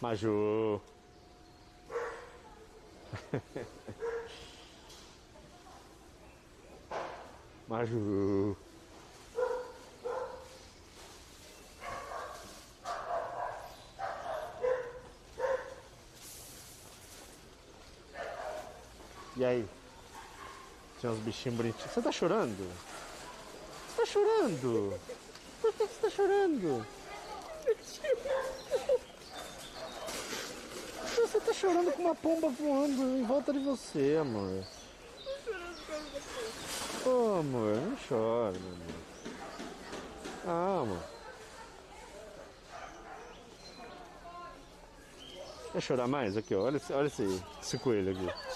Maju. Maju. E aí? Tinha uns bichinhos bonitinhos. Você tá chorando? Você tá chorando? Por que você tá chorando? Você tá chorando com uma pomba voando em volta de você, amor. Ô, oh, amor, não chora, meu amor. Calma. Quer chorar mais? Aqui, ó. Olha, olha esse, esse coelho aqui.